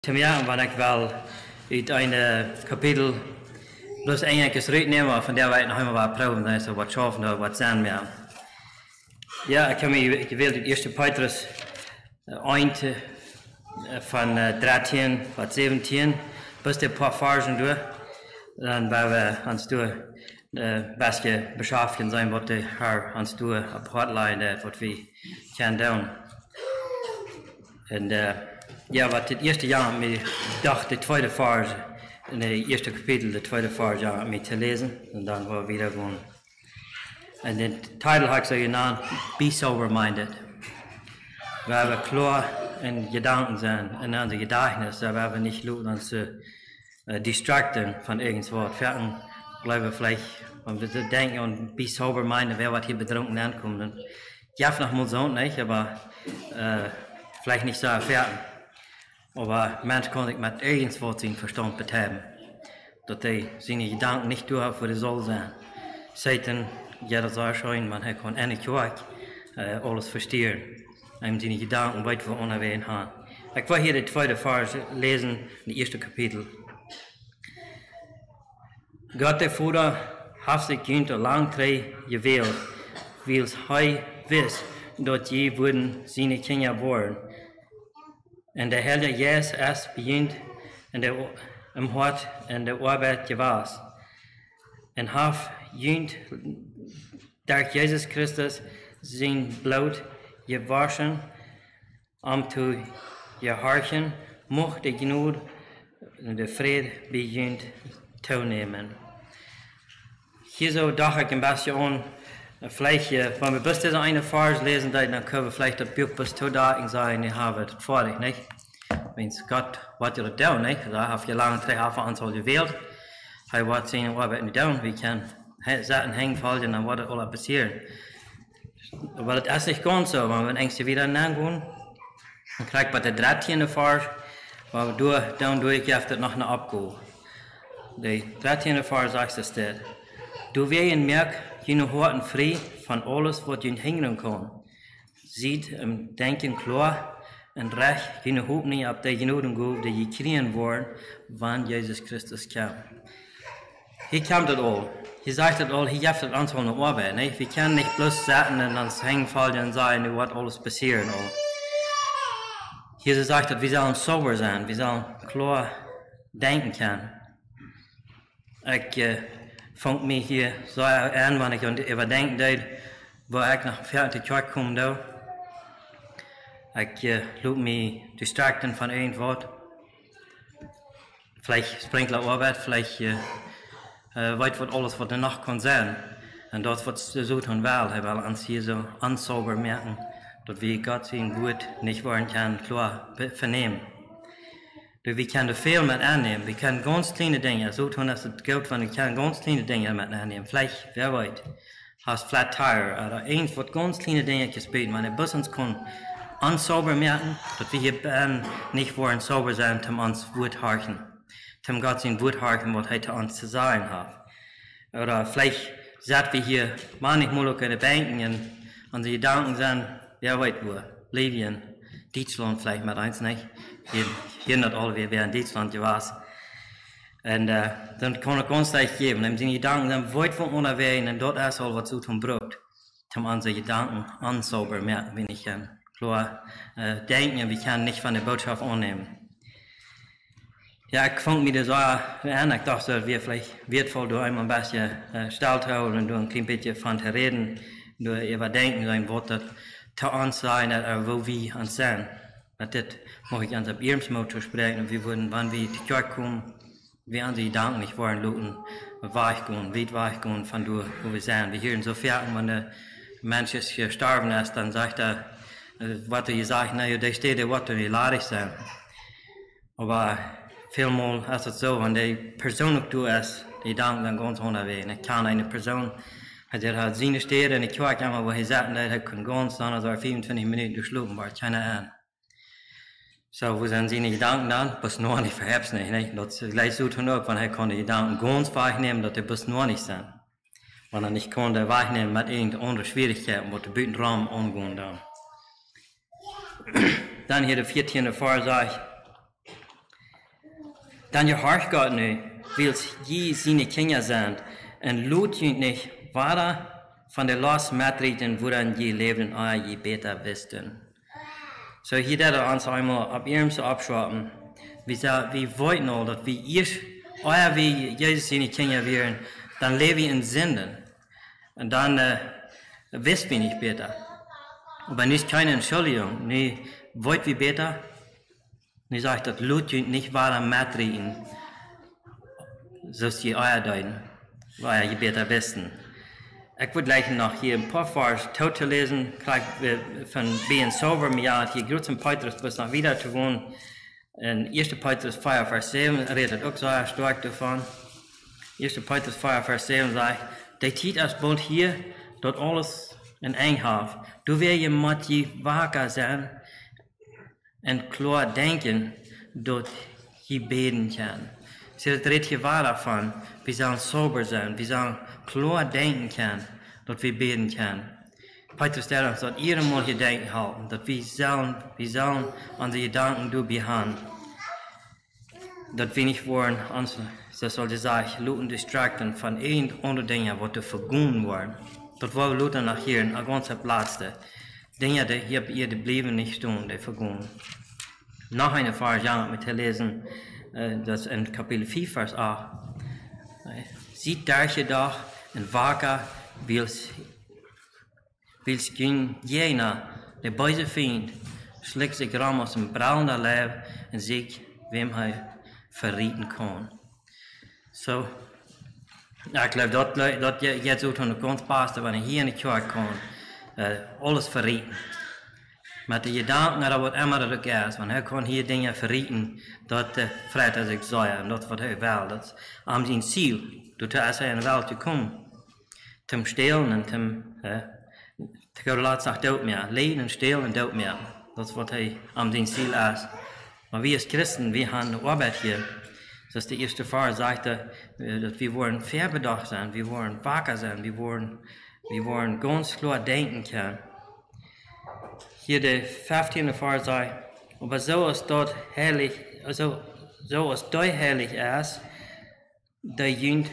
te merken wat ik wel uit een kapitel bloos één keer uitnemen, van daar wij nog helemaal wat proeven, dan is er wat schaffen of wat zijn meer. Ja, ik heb ik gewählt uit eerste Petrus eind eh, van eh, 13 wat 17, bis de paar versen doen, dan waar we aan het doen, de eh, beste beschaffen zijn wat de haar aan ons door apart leiden, wat we kunnen doen. En uh, ja, was das erste Jahr mir dachte, die zweite Phase, in der erste Kapitel, der zweite Phase, ja, mir zu lesen und dann war wieder gehen. Und den Titel habe ich so genannt, Be Sober-Minded. We klar in Gedanken zijn en aan de gedachtenis, waar we niet laten uns uh, distracten von irgendwas. Verten bleiben vielleicht, wenn wir denken und be sober meinen, wer was hier betrunken ankommt. Ja, noch mal so nicht, aber äh, vielleicht nicht so erfahren. Aber manchmal kann ich mit irgendwas seinen Verstand betreiben. Dass die seine Gedanken nicht durch für die soll sein. Satan, jeder sagt schon, man kann eigentlich auch äh, alles verstehen. Einem seine Gedanken weit von unterwegs haben. Ich will hier die zweite Vers lesen, das erste Kapitel. Gott der Vater hat sich Günther lang gewählt, weil er weiß, dass je würden seine Kinder wollen. En de helder Jezus is begint en de omhoog en de arbeid was. En half junt dat Jezus Christus zijn bloed je waschen om te je harten, mocht de genoeg en de vrede begint toenemen. Hier zo dacht ik een beetje aan Vielleicht, wenn wir bis diese eine Vers lesen, dann können wir vielleicht das Buch bis zu da und sagen, ich habe das vor dich, nicht? Means Gott, was ihr da, nicht? Da habt ihr lange drei Hafer an aantal gewählt. Hij wat zien, wat arbeid nu down, we kan zaten hängen fallen en wat er allemaal passeren. Maar het is niet gewoon zo, want we denken weer aan gaan. Dan krijg ik wat de draad hier in de vaart, maar we doen, dan doe ik je het nog naar opkoel. De draad hier in de vaart zegt dat. Doorwegen merk je horten vrij van alles wat je hingen kan. Ziet en denken klaar en recht je hoop niet op de genoten goof die je kriegen worden van Jezus Christus kwam. Hij kwam dat al. Hij zegt dat al, hij geeft het antwoord aan de arbeid. Nee? We kunnen niet plus zetten en ons hangen vallen en zeggen nu wat alles passeren al. Hij zegt dat we zullen sober zijn, we zullen klaar denken kunnen. Ik... Uh, vond me hier zo aan wanneer ik überdenken deed, waar ik nog ver te kerk kom. Do. Ik uh, laat me distracten van één woord. Vielleicht springt er Arbeit, vielleicht uh, uh, weet wat alles wat er noch kan zijn. En dat wat ze zo doen wel, hij wil ons hier zo ansauber merken, dat we Gott zijn gut nicht wollen kann, klar vernehmen. Du, vi kan fel med annehmen. Vi kan ganz kleine Dinge, so tun, dass es gut von, ich kann ganz kleine Dinge mit annehmen. Vielleicht, wer weiß, hast Flat Tire oder eins, was ganz kleine Dinge gespielt. Meine Bussens können unsauber merken, dass wir hier nicht wollen sauber sein, um uns Wut harchen. Um Gott sein Wut harchen, was heute uns zu sagen hat. Oder vielleicht sagt wir hier, manchmal in den Banken und unsere Gedanken sind, wer weiß wo, Libyen, Deutschland vielleicht mit eins nicht. Hier, hier not alweer weer in Duitsland was. En uh, dan kon ik ons dat geven. En die gedanken, dan wordt van onderweg en dat is al wat zo toen brood. Om onze gedanken ansauber merken, wenn ich um, klar uh, denken, wir können nicht von der Botschaft annehmen. Ja, ich fand mir das so an, ich dachte, es wäre vielleicht wertvoll, durch einmal ein bisschen äh, Stalltau und durch ein klein bisschen von zu reden, durch überdenken, sein Wort, zu uns sein, äh, wo wir uns sind. Das mag ich ans ab ihrem Motor sprechen und wir würden, wann wir die Kirche kommen, wir an die Gedanken nicht wollen, luten, weich gehen, weit weich gehen von du, wo wir sind. Wir hören so viel, wenn der Mensch ist gestorben ist, dann sagt er, was er gesagt, naja, da steht der die lade ich sein. Aber vielmal ist es so, wenn die Person du ist, die Gedanken dann ganz unterwegs. Ich kann eine Person, der hat seine Städte in der Kirche, wo er sagt, der kann ganz, dann also 25 Minuten durchschlafen, war keine Ahnung. So, wo zijn zijn gedanken nog niet verhebs niet. Nee? Dat gleich so tun wenn er konnte Gedanken ganz wahrnehmen, dass er noch nicht sind. Wenn er nicht konnte wahrnehmen mit irgendeiner Schwierigkeit, wo der Bütenraum umgehen dann. Dann hier der 14. Vers sagt, dann je hart Gott nu, wils je seine Kinder sind, und je nicht weiter von der Last Matriten, woran je leben, ah, je besser wissen. So hier dat ons einmal op ihrem zu abschrappen. Wir, wir wollten all, dass wir erst, euer wie Jesus seine Kinder wären, dann leben wir in Sünden. Und dann äh, wissen wir nicht besser. Aber nicht keine Entschuldigung. Nee, wollt wir besser? Nee, sagt das Lut nicht wahre Matrien. So ist die euer deuten. Weil ihr besser wissen. Ik wil gelijk nog hier een paar vers toe te lezen. Gleich van Ben Sober, ja, hier groet in Petrus, bis nach weer te wonen. In 1. Petrus 5, vers 7 redt het ook zo sterk daarvan. 1. Petrus 5, vers 7 zei, De tijd als bond hier, dat alles in eng heeft. Doe wil je met je wakker zijn en klaar denken dat je beden kan. Ze het redt je waar van, We zullen sober zijn, we zal klar denken können, dass wir beten können. Petrus darauf sagt, ihr mal Gedanken halten, dass wir sollen, wir sollen unsere Gedanken durchbehandeln. Dass wir nicht wollen, uns, das soll ich sagen, luten distracten von irgendeiner Dinge, was wir vergungen wollen. Dat wollen luten nach hier, an ganzer Platz. Dinge, die hier ihr die Leben nicht tun, die vergungen. Noch eine Frage, mit lesen, das in Kapitel 4, Vers 8. Ziet daar je en wakker wils, wils ging jener, de böse Feind, schlägt sich ram aus dem braunen Leib und sieht, wem er verrieten kann. So, ich glaube, dat, dat jetzt ook een kans past, wanneer hier in de kerk kan, uh, alles verrieten. Maar de gedanken dat wat immer ook is, want hij kan hier dingen verrieten, dat uh, vrij als ik zei, en dat wat hij wil, dat aan zijn ziel, dat in de wereld te komen, zum stelen en zum, uh, te gaan laat zich dood meer, leen en stelen en dood meer. Dat is wat hij aan zijn ziel is. Maar wie als Christen, wir haben Arbeit hier. Das ist der erste Fall sagte, dass wir wollen fairbedacht sein, wir wollen wacker sein, wir wollen, wir wollen ganz klar denken können. Hier der 15. Vers sagt, aber so ist dort herrlich, also so ist dort herrlich ist, De kind,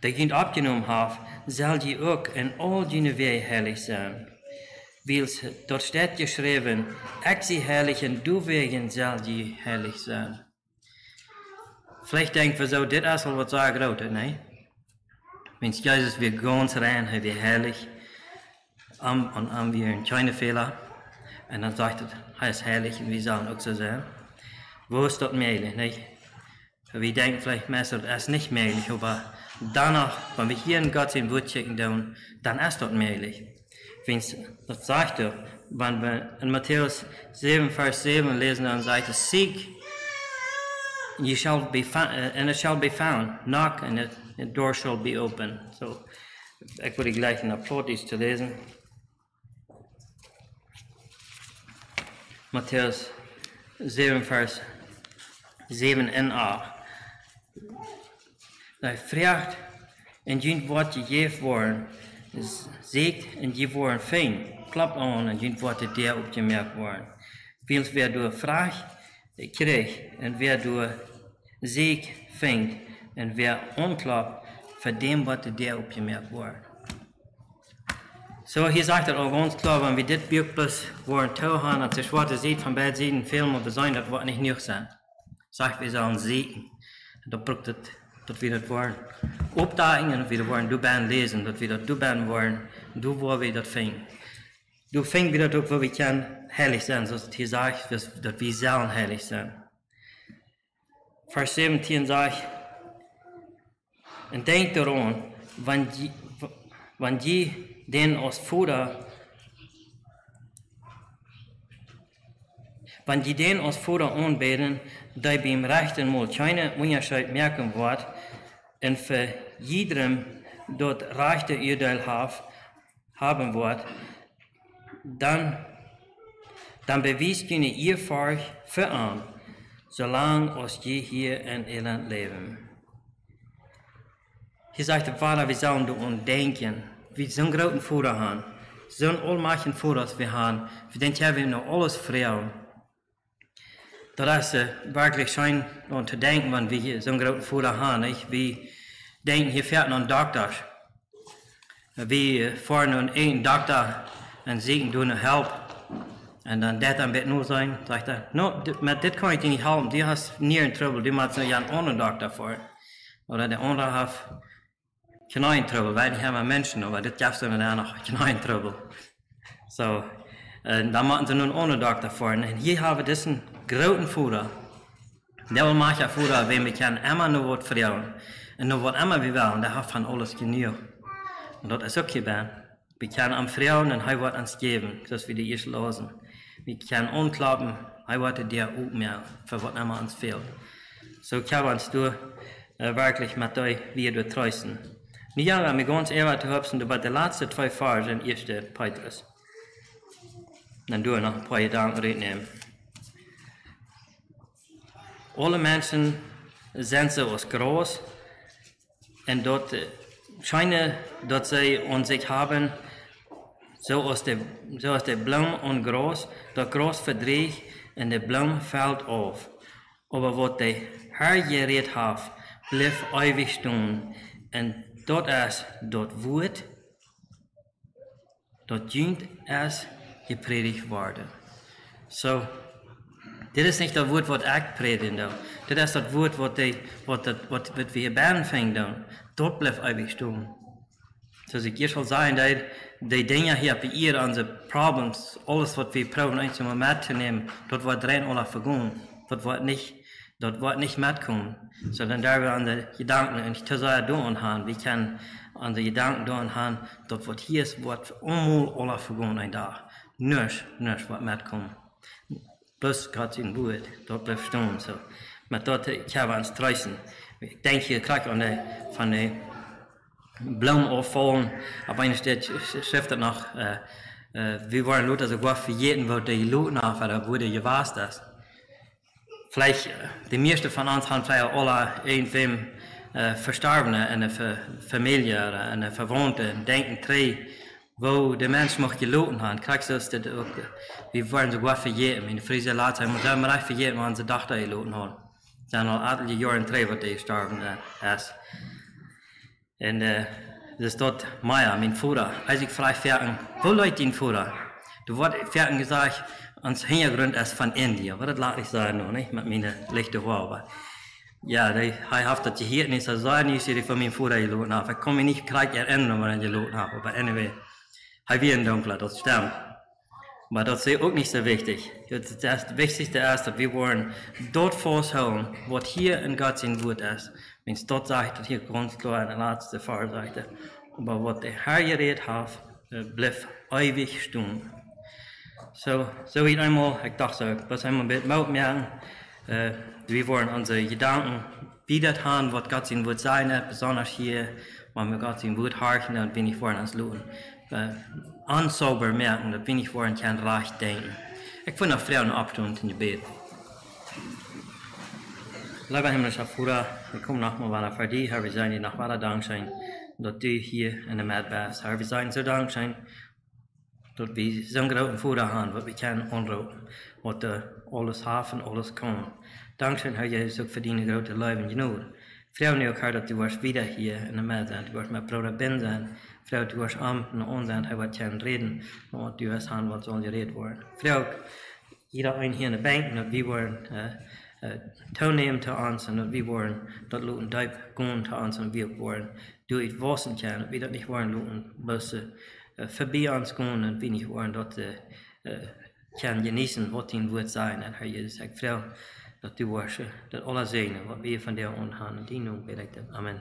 de kind opgenomen heeft, zal die ook in al die weer heilig zijn. Wiels dort staat geschreven, ik zie heilig en du wegen zal die heilig zijn. Vielleicht denken we zo, dit is al wat zo groot, nee? Wens Jezus weer ganz rein, hij weer heilig. Am en am weer een kleine Fehler. En dan zegt het, hij is heilig en we zouden ook zo zijn. Wo ist dort möglich, nicht? Wir denken vielleicht meistens, das ist nicht möglich, aber danach, wenn wir hier in Gott sein Wort checken, dann, dann ist dort möglich. Wenn's, das sagt er, wenn wir in Matthäus 7, Vers 7 lesen, dann sagt er, Seek, and you shall be uh, and it shall be found. Knock, and it, the door shall be open. So, ik wil gleich een applaus te lezen. Matthäus 7, Vers 7 7a. Zij nou, vraagt indien wordt gegeven worden, en indien worden fijn, klap aan indien wordt je opgemerkt worden. Veel weer door vraag ik krijgt en weer door zeek vindt en weer onklapt voor dem wat de je opgemerkt worden. Zo, hier zegt er ook ons klar, wenn wir dit Buch plus wollen tauchen, dass das schwarze Seed von beiden Seiten filmen, besäumt, das wat niet nötig zijn. Sagt, wir sollen sehen. Da braucht es, dass wir das wollen. Opdagen und wir wollen du ben lesen, dass wir das du ben wollen, du wo wir das finden. Du fängst wieder dort, wo wir heilig sein, so hier sagt, dass, dass wir sollen heilig sein. Vers 17 sagt, und denkt daran, wenn die, wenn den als Vater, wenn die den als Vater anbeten, der beim rechten Mal keine Unterschied merken wird, und für jedem dort rechte Urteil haben wird, dann, dann bewies keine ihr für für an, solange als je hier in Irland leben. Hier sagt der Vater, wir sollen daran denken, wie zo'n grote voeder haben, zo'n allmächtigen Vater wir haben, für den wir noch alles Frauen. Dat is eh, werkelijk scheinen om te denken, wenn wir hier so grote großen Fehler haben, nicht? Denken, hier fährt een dokter, Doktor. Wir een nun dokter en und doen du Help. En dan dat aan bed nu zijn, zegt hij, no, met dit kan ik je niet helpen, die has nieren trouble, die moet je een andere dokter voor. Oder de andere heeft geen trouble, wij hebben mensen, maar dit geeft ze dan nog geen trouble. Zo, so, dan moeten ze nu een andere dokter voor. En hier hebben we dus dit Futter. Der will mancher Futter, wenn wir können immer nur was vertrauen. Und nur was immer wir wollen, der hat von alles genug. Und das ist hier bei. Wir können am Frauen und er wird uns geben, dass wir die erst losen. Wir können umklappen, er wird dir auch mehr, für was immer uns fehlt. So können wir uns durch, äh, wirklich mit euch wieder trösten. Nu ja, wir ganz ehrlich zu hören über die letzten zwei Verse in 1. Petrus. Dann doe nog een paar gedanken uitnemen. Alle mensen zijn zoals groß en dat schijnen dat zij on zich hebben zoals de, zoals de bloem on groß, dat groß verdreigt en de bloem valt af. Aber wat de Herr gereed heeft, blijft eeuwig staan. En dat is dat woord, dat dient is gepredigt worden. So, dit is niet dat woord wat ik predigen. Dit is dat woord wat, die, wat, dat, wat, wat we hier bijvingen doen. Dat blijft eeuwig staan. Zoals ik eerst al zei, die, die dingen hier bij hier, onze problems, alles wat we proberen einmal met te nemen, dat wordt rein alle vergaan. Dat wordt niet, dat wordt niet metkomen. Sondern we aan de gedanken en te zeggen doen gaan, we kunnen aan de gedanken doen gaan, dat wat hier is, wordt allemaal alle vergaan een dag. Nörs, nörs wat metkomen. Plus gaat in boet, dat blijft staan. So. Maar dat kan we ons truisen. Ik denk je krijgt aan de, van de bloem opvallen. Op een sted schrijft het nog, uh, uh, we waren Luther so gut verjeten, wo die Luten auf, oder wo die was das. Vielleicht, die meisten von uns haben vielleicht alle irgendwem uh, Verstorbene in Familie oder in der denken drei, wo de mens mag geloten haben. Krijg zoals dit ook, we worden zo wat vergeten. Friese laat zijn, maar zijn maar echt vergeten wat ze dachten geloten hadden. zijn al aantal jaren terug wat die gestorven is. En uh, dus dat Maya, mijn vader, als ik vraag verken, wo leid die vader? Du wordt verken gezegd, ons hintergrund is van India. Wat dat laat ik zeggen nog, niet? Met mijn lichte woorden. Ja, hij heeft dat hier niet zo zijn, niet die van mijn vader geloten hebben. Ik kan me niet krijgen herinneren wat hij geloten heeft, maar anyway. Een dunkler, dat stimmt. Maar dat is ook niet zo wichtig. Het wichtigste is dat we worden dort vasthouden wat hier in Gods woord is. Wenn dort sagt, dat hier ganz klar in der laatste Vers sagte, aber was der Herr geredet hat, blijft ewig stehen. So, so ich einmal, ich dachte, was einmal mit Maut merken, äh, wir wollen unsere Gedanken wieder haben, was Gott sein Wort sein, besonders hier, wenn wir Gott sein Wort horchen, bin ich vor uns lohnen ansauber merken, dat bin ich vorhin kan recht denken. Ik vind dat vrouw nog opdoen in je bed. Lieber himmlischer Vater, wir kommen nochmal weiter für dich, Herr, wir sollen dir Dank sein, dass hier in der Med bist. Herr, wir sollen so Dank sein, dass wir so einen großen Vater haben, dass wir können anrufen, was alles haben, alles kann. Dankeschön, Herr Jesus, für deine große Leben, Genug. Vrouw nu ook hard dat du was wieder hier in der Med sein, du sein, Vrouw, was ambt en onzend, hij wat jij reden, want du was aan wat zal je reden worden. Vrouw, ieder een hier in de bank, dat we worden neem te ons en dat we worden, dat loten duip gaan te ons en wie ook worden. Doe het wassen jen, dat we dat niet worden loten, bussen voorbij ons gaan en wie niet worden dat kan genieten wat in woord zijn. En hij is, zegt, vrouw, dat du äh, was, dat alle zegenen wat we van jou onthanen, die nu. Amen.